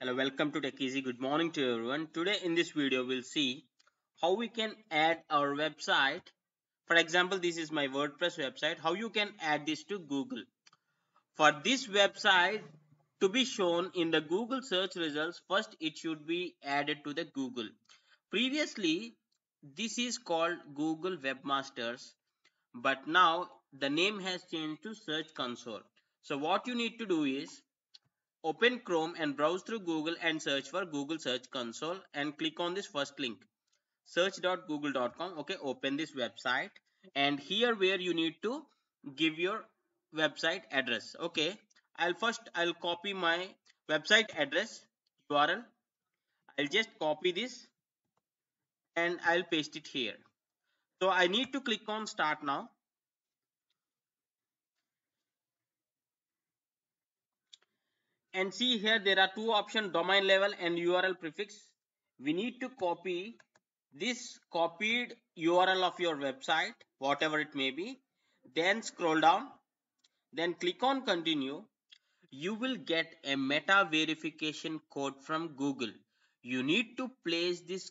Hello, welcome to Tech Easy. Good morning to everyone. Today in this video, we'll see how we can add our website. For example, this is my WordPress website. How you can add this to Google. For this website to be shown in the Google search results, first it should be added to the Google. Previously, this is called Google Webmasters, but now the name has changed to Search Console. So what you need to do is open Chrome and browse through Google and search for Google Search Console and click on this first link. search.google.com okay open this website. And here where you need to give your website address. Okay I'll first I'll copy my website address URL I'll just copy this and I'll paste it here. So I need to click on start now and see here there are two options domain level and url prefix. We need to copy this copied url of your website whatever it may be. Then scroll down. Then click on continue. You will get a meta verification code from google. You need to place this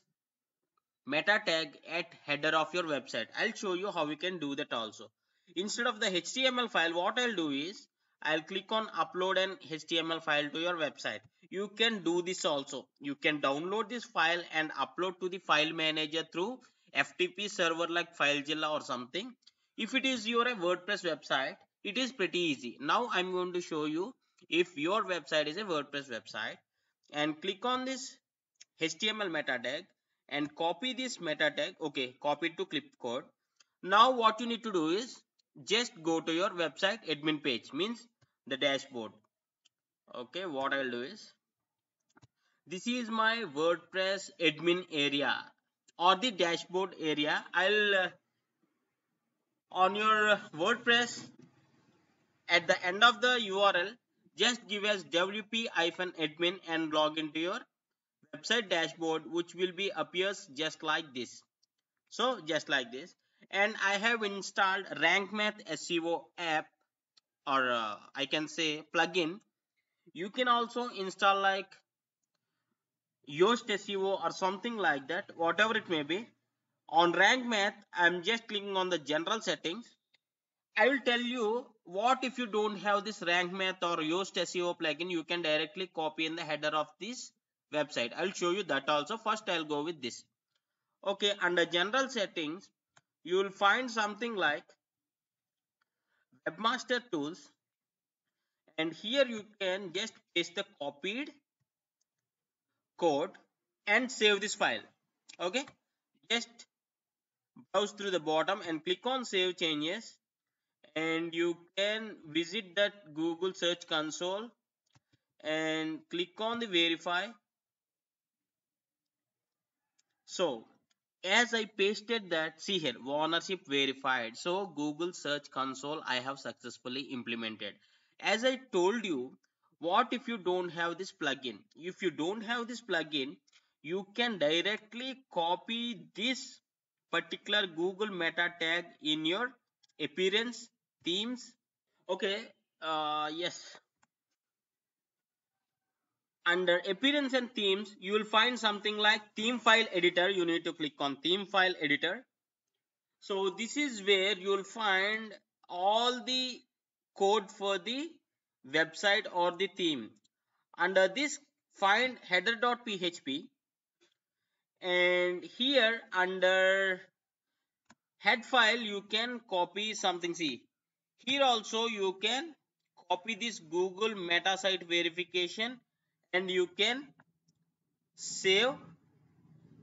meta tag at header of your website. I'll show you how we can do that also. Instead of the html file what i'll do is I'll click on upload an HTML file to your website. You can do this also. You can download this file and upload to the file manager through FTP server like FileZilla or something. If it is your WordPress website, it is pretty easy. Now I'm going to show you if your website is a WordPress website and click on this HTML meta tag and copy this meta tag. Okay, copy it to clipboard. Now what you need to do is just go to your website admin page means the dashboard. Okay what i'll do is this is my wordpress admin area or the dashboard area. I'll uh, on your wordpress at the end of the url just give us wp-admin and log into your website dashboard which will be appears just like this. So just like this and I have installed RankMath SEO app or uh, I can say plugin. You can also install like Yoast SEO or something like that, whatever it may be. On RankMath, I'm just clicking on the general settings. I will tell you what if you don't have this RankMath or Yoast SEO plugin, you can directly copy in the header of this website. I'll show you that also. First, I'll go with this. Okay, under general settings, you will find something like webmaster tools and here you can just paste the copied code and save this file okay? Just browse through the bottom and click on save changes and you can visit that google search console and click on the verify. So as I pasted that see here ownership verified. So Google search console I have successfully implemented. As I told you what if you don't have this plugin? If you don't have this plugin you can directly copy this particular Google meta tag in your appearance themes. Okay uh, yes under appearance and themes you will find something like theme file editor. You need to click on theme file editor. So this is where you will find all the code for the website or the theme. Under this find header.php and here under head file you can copy something. See here also you can copy this google meta site verification and you can save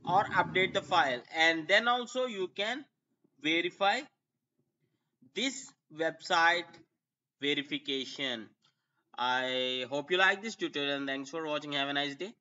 or update the file. And then also you can verify this website verification. I hope you like this tutorial and thanks for watching. Have a nice day